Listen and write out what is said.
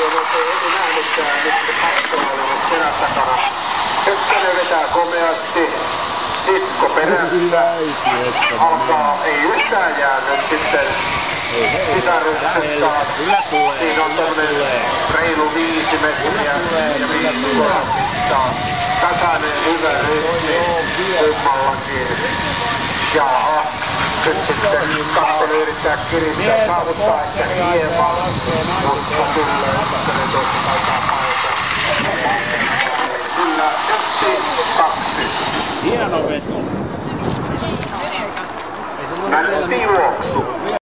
jälkeen oikein heti nähnytkään, mistä Pakko oli nyt selän takana. Ykkönen vetää komeasti. Sisko perässä. Alkaa, ei yhtään jäänyt sitten sisaruksesta. Siinä on tommonen reilu viisi metriä ja viisi kortista. Tasainen hyvä ryhmi kummallakin. Jaha, nyt sitten kakkonen yrittää kiristää, saavuttaa ehkä hieman, mutta tulee tuossa takapäin. Kyllä, yksi, kaksi. Hieno veto. Nätti juoksu.